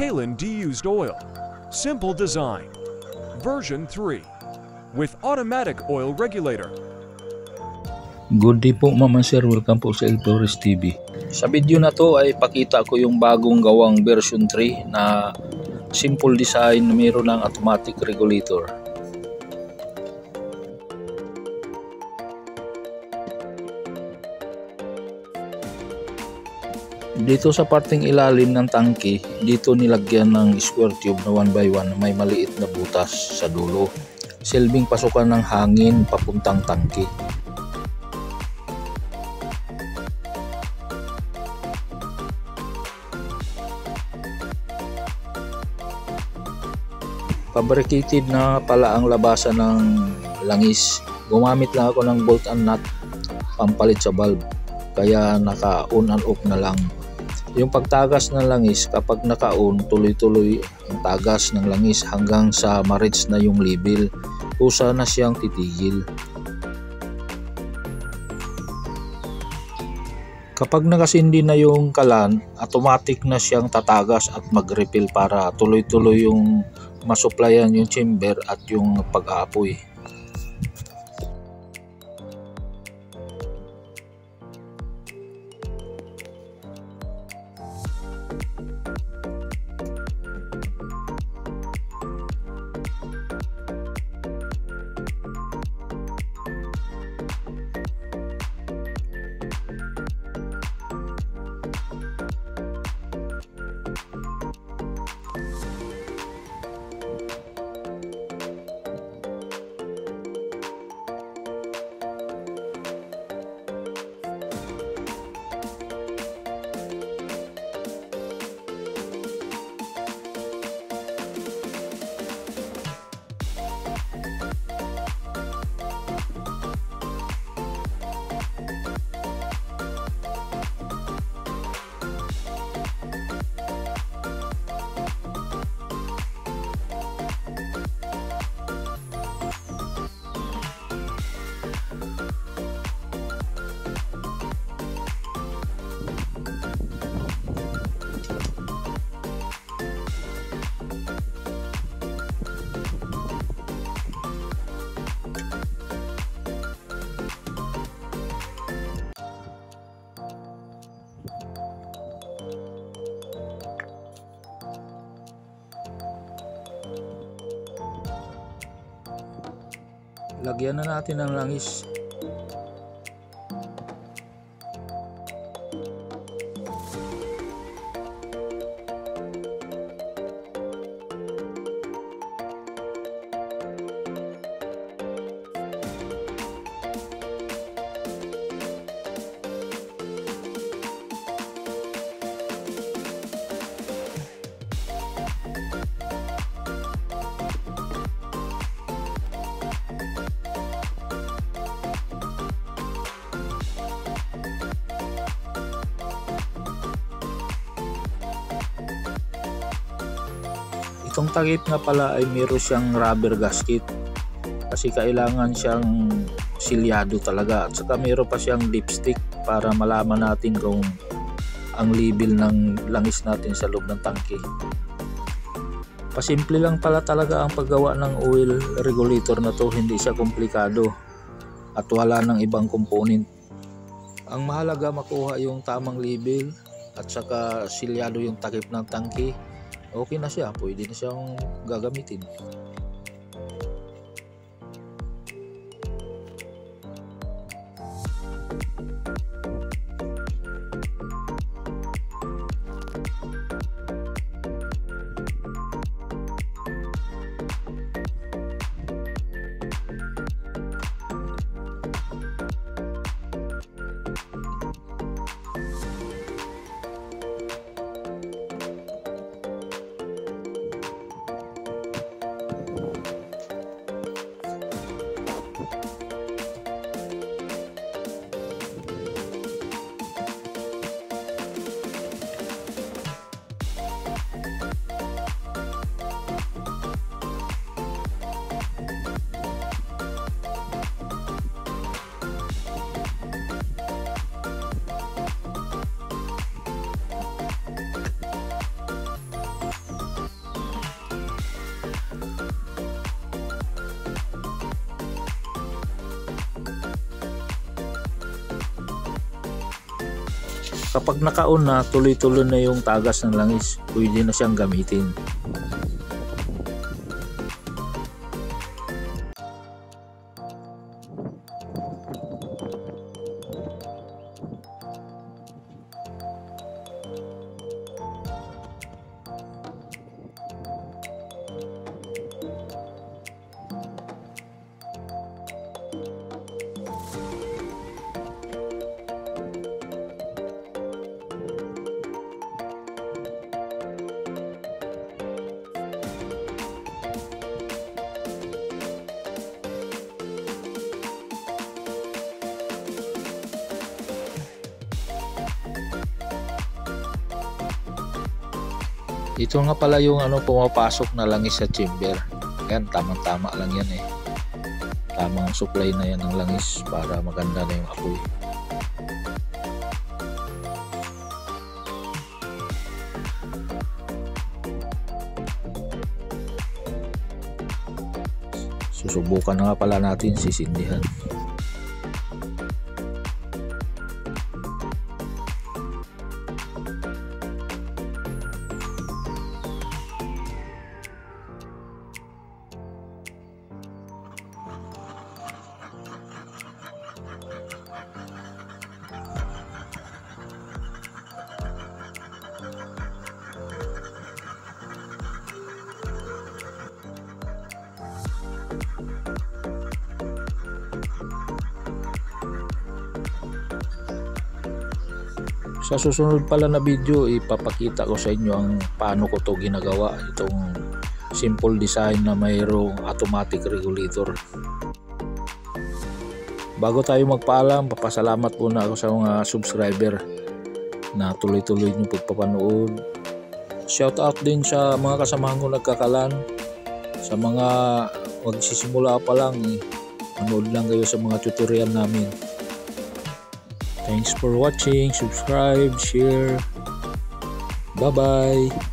Kalen Deused Oil. Simple design. Version 3. With automatic oil regulator. Good day po Mama Sir, welcome po sa El Torres TV. Sa video na to ay pakita ko yung bagong gawang version 3 na simple design na mayroon ng automatic regulator. Dito sa parting ilalim ng tangke, dito nilagyan ng square tube na 1 by 1 na may maliit na butas sa dulo. Silbing pasukan ng hangin papuntang tangke. fabricated na pala ang labasan ng langis. Gumamit lang ako ng bolt and nut pampalit sa valve. Kaya naka on and off na lang. Yung pagtagas ng langis kapag naka-on tuloy-tuloy ang tagas ng langis hanggang sa ma-reach na yung level. Kusa na siyang titigil. Kapag nakasindi na yung kalan, automatic na siyang tatagas at mag-refill para tuloy-tuloy yung masuplayan yung chamber at yung pag-aapoy. Lagyan na natin ng langis. Itong takip nga pala ay meron siyang rubber gasket. Kasi kailangan siyang silyado talaga. At saka meron pa siyang dipstick para malaman natin kung ang level ng langis natin sa loob ng tangke. Pasimple lang pala talaga ang paggawa ng oil regulator na to, hindi siya komplikado. At wala ng ibang component. Ang mahalaga makuha yung tamang level at saka silyado yung takip ng tangke okay na siya pwede na siyang gagamitin Kapag naka-on na, tuloy-tuloy na yung tagas ng langis. Pwede na siyang gamitin. Ito nga pala yung ano pumapasok na langis sa chamber. Yan, tamang-tama lang yan eh. Tamang supply na yan ng langis para maganda na yung apoy. Susubukan na nga pala natin sisindihan. Sa susunod pala na video, ipapakita ko sa inyo ang paano ko to ginagawa. Itong simple design na mayroong automatic regulator. Bago tayo magpaalam, papasalamat muna ako sa mga subscriber na tuloy-tuloy niyo pagpapanood. Shout out din sa mga kasamahan ko nagkakalan. Sa mga magsisimula pa lang, eh, manood lang kayo sa mga tutorial namin. Thanks for watching. Subscribe, share. Bye-bye.